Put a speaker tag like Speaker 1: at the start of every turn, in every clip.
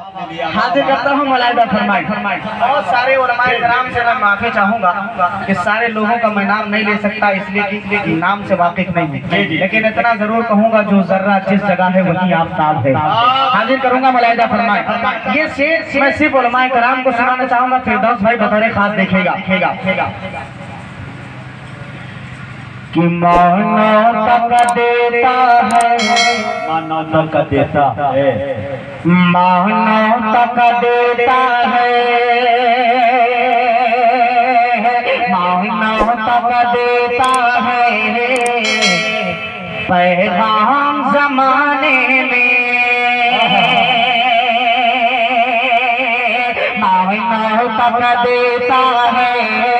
Speaker 1: हाजिर करता हूँ मलाइदा फरमाई बहुत सारे उलमाए कराम से मैं माफ़ी चाहूँगा कि सारे लोगों का मैं नाम नहीं ले सकता इसलिए कि नाम से वाकिफ नहीं है। लेकिन इतना ज़रूर कहूँगा जो जर्रा जिस जगह है वही आफ्ताब है। हाजिर करूँगा मलाइदा फरमाई ये शेर मैं सिर्फ़ उलमाए कराम को सुनाना चाहूँगा फिरदौस भाई बतौर खास देखेगा। कि मानो तक देता है।
Speaker 2: मानो तक देता है।
Speaker 1: मानो तक देता है। मानो तक देता है। पैगाम जमाने में मानो तक देता है।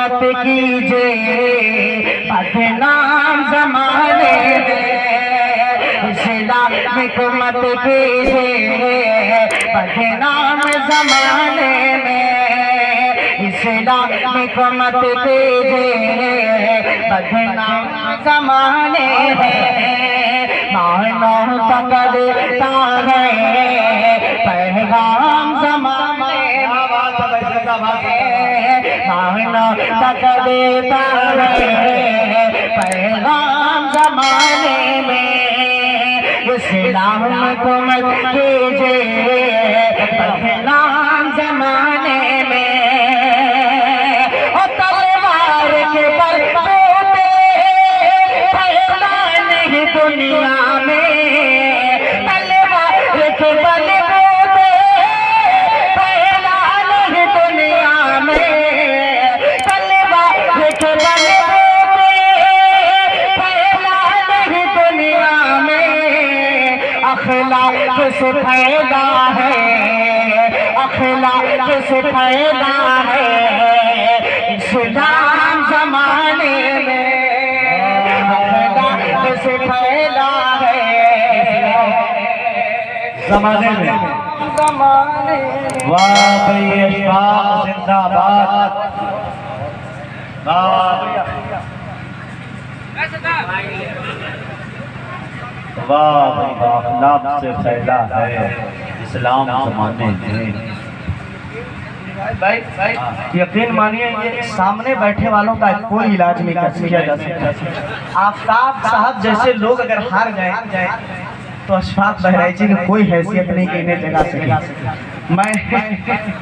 Speaker 1: मत कीजिए बदनाम जमाने में को मत कीजिए बदनाम जमाने में को मत कीजिए बदनाम जमाने में मानो तक देता है पैगाम जमाने मानो तक देता है पैगाम जमाने में। इस्लाम को मत कीजिए। अखलाक से फ़ायदा है अखलाक से फ़ायदा है इस्लाम जमाने में। अखलाक से फ़ायदा है।
Speaker 2: जमाने में।
Speaker 1: जमाने में।
Speaker 2: वाह भाई जिंदाबाद। से फैला है इस्लाम जमाने
Speaker 1: यकीन मानिए, ये सामने बैठे वालों का कोई इलाज नहीं कर सकता। आफ्ताब साहब जैसे लोग अगर हार जाए तो अशफाक बहराइची की कोई हैसियत नहीं कि इन्हें जगा सके। मैं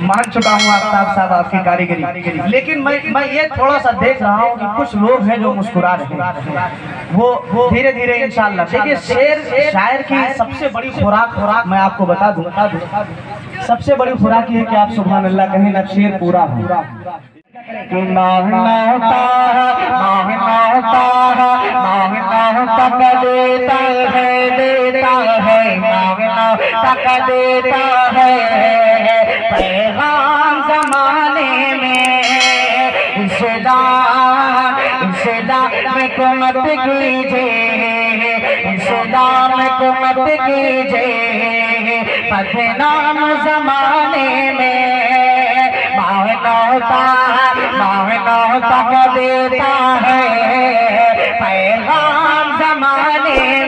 Speaker 1: मान चुका हूँ आफ्ताब साहब आपकी कारीगरी लेकिन मैं मैं ये थोड़ा सा देख रहा हूँ कि कुछ लोग हैं जो मुस्कुरा रहे हैं वो धीरे धीरे इंशाल्लाह देखिए शेर शायर की सबसे बड़ी खुराक खुराक मैं आपको बता दूँ बता दूँ सबसे बड़ी खुराक ये है कि आप सुबह अल्लाह कहें ना शेर पूरा हो कि मांगना मांगना देता है पैगाम जमाने में इस्लाम इस्लाम को मत कीजिए इस्लाम को मत कीजिए बदनाम जमाने में मानवता का देता है पैगाम जमाने में